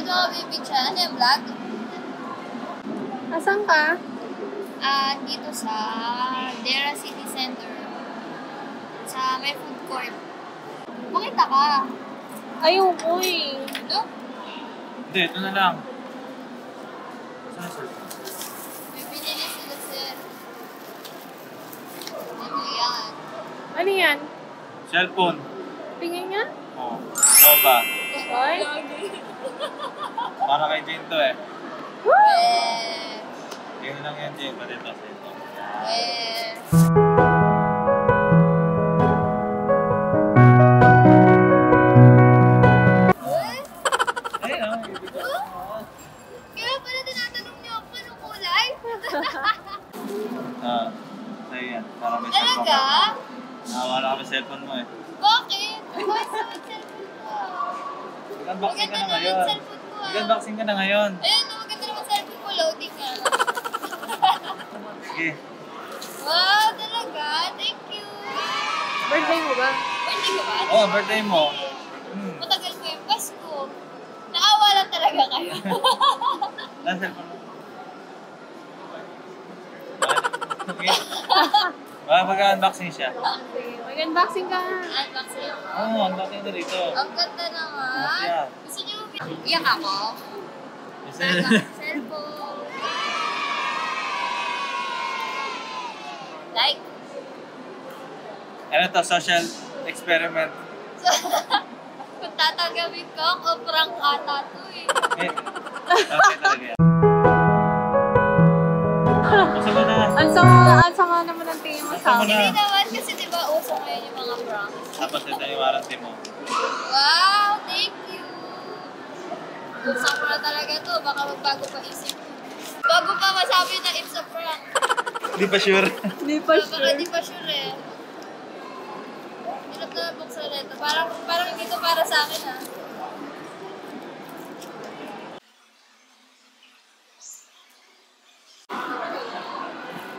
Ito bibigyan. Ano yung vlog? Asan ka? Ah, dito sa Dera City Center. Sa may food court. Pakita ka. Ayoko eh. Ano? Hindi, ito na lang. Saan sir? May binili sila sir. Ano yan? Ano yan? Cellphone. Tingin nga? Oo. Nova. Ay? Para kay Jane to eh. Eh. Tingnan lang yan, Jane. Pati ito. Ito. Eh. Sige. wow, talaga? Thank you. Birthday mo ba? Birthday ko ba? Oo, oh, birthday mo. Hmm. Matagal ko yung Pasko. Naawa lang talaga kayo. Cellphone mo. Okay. Baka mag-unboxing siya. Sige, mag-unboxing ka. Unboxing ako. Oo, oh, unboxing na rito. Ang ganda naman. Gusto niyo iyak ako? Kasi, Cellphone. Like. ano to, social experiment. Kung tatanggapin ko, o prank ata to eh. Eh, okay talaga yan. Basta mo na. Ang sama, ang sama naman ang tingin mo sa akin. Hindi na. naman kasi di ba uso ngayon yung mga prank. Tapos ito yung warranty mo. Wow, thank you. Gusto ko na talaga to, baka magbago pa isip ko. Bago pa masabi na it's a prank. Hindi pa sure. Hindi pa Baka sure. di pa sure eh. Hirap na buksan ito. Parang, parang hindi to para sa akin ah.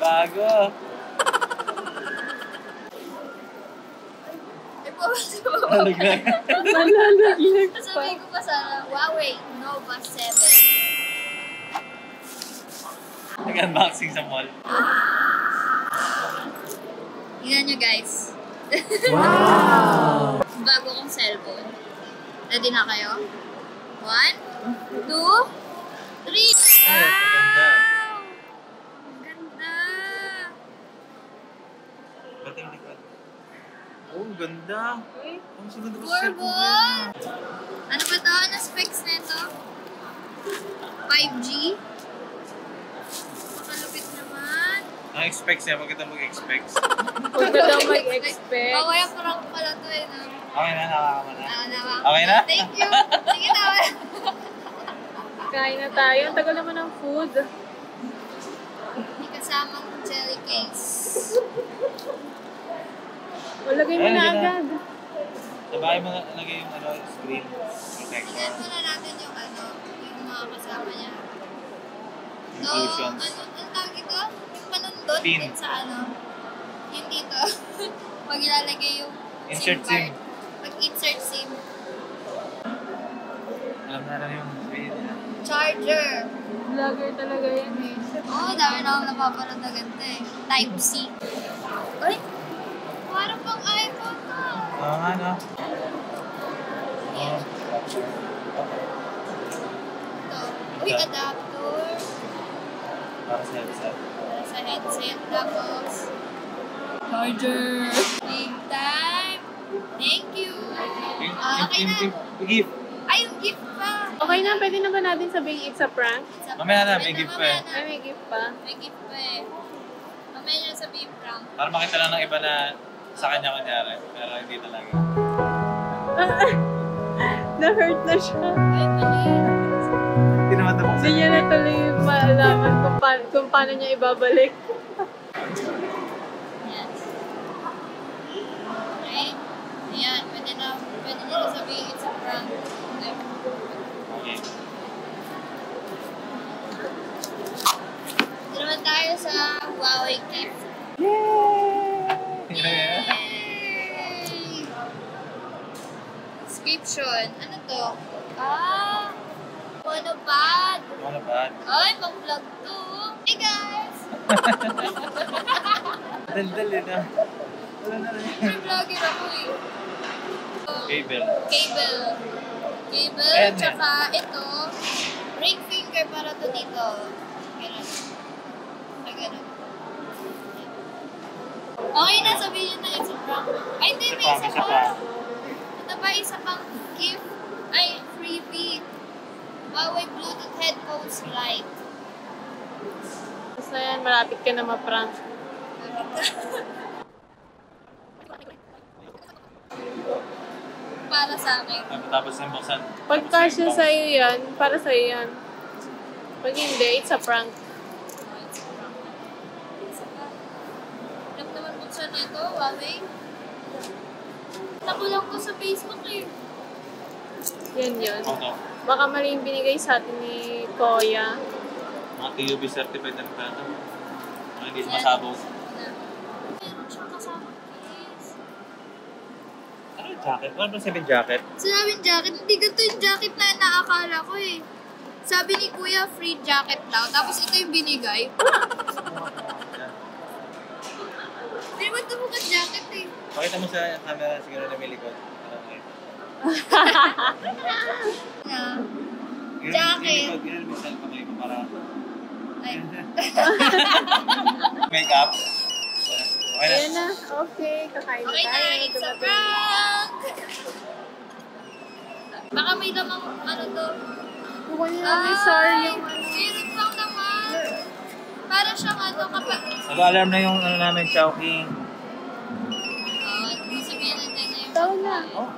Bago. Eh? Nalaglag. Nalalaglag pa. Sabihin ko pa sana, Huawei Nova 7. Nag-unboxing sa mall. Tingnan nyo guys. wow! Bago kong cellphone. Ready na kayo? One, two, three! Ay, ang ganda. Ang ganda! Ba't yung likod? Oh, ganda. Eh, Ang siganda ko sa. Ano ba to? Ano specs nito? 5G? Makalupit naman. Ang expects niya, maganda mag-expects. Huwag ka daw mag-expect. Mamaya parang pala to eh. No? Okay na, nakakama na. Ah. Okay na? Thank you. Sige na. Kain na tayo. Ang tagal naman ng food. May kasamang jelly case. O, lagay mo Ayun, na na. agad. Sa bahay mo na- lagay yung ano, screen Tingnan protector. muna natin yung ano, yung mga kasama niya. So, ano, ang tawag ito? Panundot Pin. din sa ano, yung dito. Pag ilalagay yung Insert SIM SIM. card. Pag insert SIM. Alam na lang yung niya. Charger. Vlogger talaga yan eh. Oo, oh, dami na akong napapanood na ganito eh. Type C. Uy! Parang pang iPhone to. Oo nga, no? Ito. Uy, adapter. Para sa headset. Sa headset. Tapos, charger. Big time. Thank you. Ah, okay yung, na. gift. Ay, yung gift pa. Okay na, pwede na ba natin sabihin it's a prank? It's a Mamaya na, prank. may gift pa eh. na. Ay, may gift pa. May gift pa eh. Mamaya nyo sabihin prank. Para makita lang ng iba na sa kanya kunyari. Pero hindi talaga. Na-hurt na siya. Ay, mali. Hindi niya na tuloy maalaman kung, pa- kung paano niya ibabalik. Yan. Okay. Ayan, pwede na, pwede sabihin it's a prank. Okay. Naman tayo sa Huawei gift. Yeah. Yay! Description. Ano to? Ah, wanna bad. Ano ba? Ay, pang vlog to. Hey guys! Daldal yun ah. Wala na rin. Vlogger ako eh. Cable. Cable. Cable, Ayan, tsaka ito, ring finger para to dito. Ganun. Ay, ganun. Okay na, sabihin na it's a prank. Ay, hindi, may Isa pa. Ito pa, isa pang gift. Ay, freebie. Huawei Bluetooth headphones light. Basta yan, malapit ka na ma-prank. Para sa akin. Tapos yung buksan. Pag kasya sa'yo yan, para sa'yo yan. Pag hindi, it's a prank. Alam naman kung saan ito, Huawei. Nakulang ko sa Facebook eh. Yan yun. Baka mali yung binigay sa atin ni Koya. Mga TUB certified na pa ito. Hindi masabog. Meron siyang kasama case. Ano yung jacket? Ano ba sabihin jacket? Sinabing jacket, hindi ganito yung jacket na naakala ko eh. Sabi ni Kuya, free jacket daw. Tapos ito yung binigay. Hindi naman ito mukhang jacket eh. Pakita mo sa camera siguro na may likod. Ano Yun, Jacket. Yung yung cellphone mo yung para ay, makeup. Okay na. Na. Okay, kakain na okay na, tayo. it's a prank! Baka may lamang ano to. Kuha niya may sar yung ano. Meron lang naman. Para siyang ano kapag... Nag-alarm na yung ano namin, Chowking. Oh, sabihin natin na yung... Ikaw na. Oh.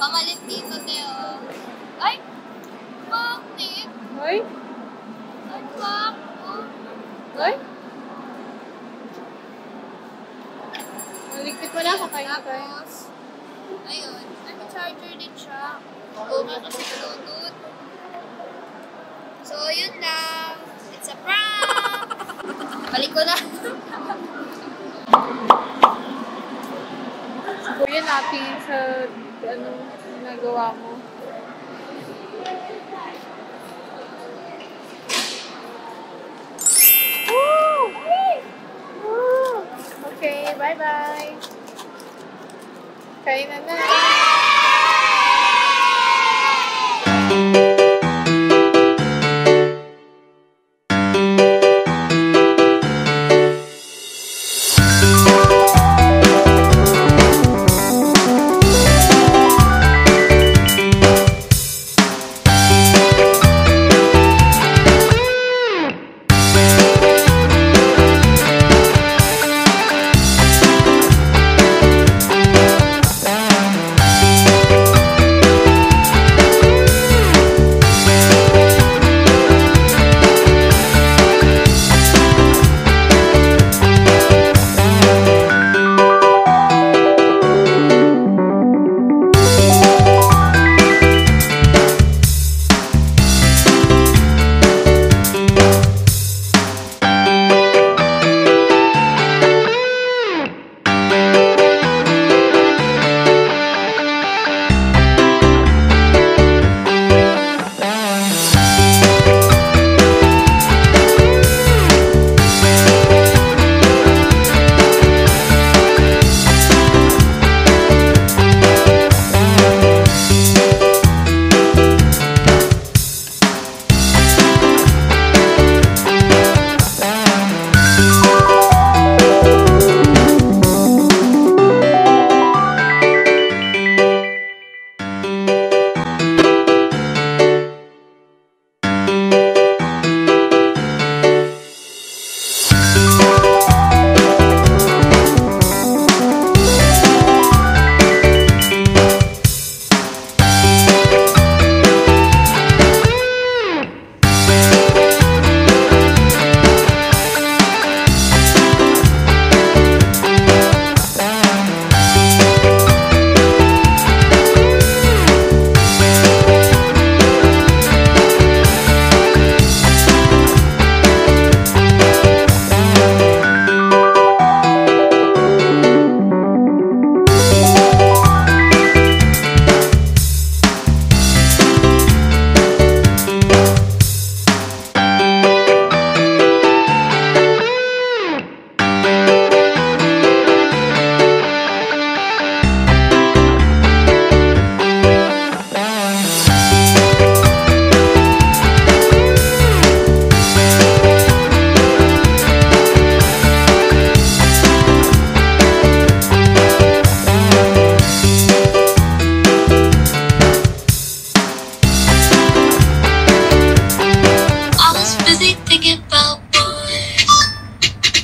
Pamalit dito, Teo. Ay! Bakit? Hoy? Ay, bakit? Hoy? Maligpit mo na, na tayo. Tapos, ayun, ano charger din siya. Okay kasi Bluetooth. So, yun lang. It's a prank! Balik ko na. Kuya, napi sa anong ginagawa mo. Bye-bye. Kain na.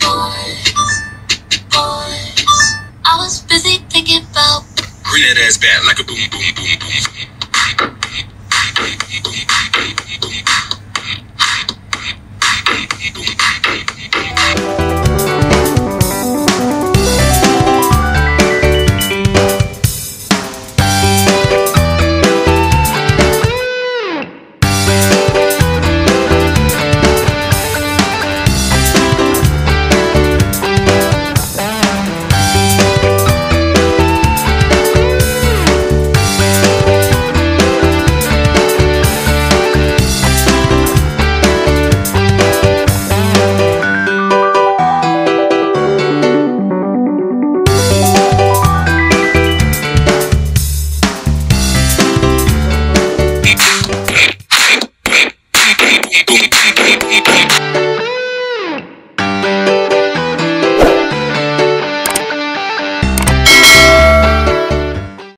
Boys, boys. I was busy thinking about. Green that ass back like a boom, boom, boom.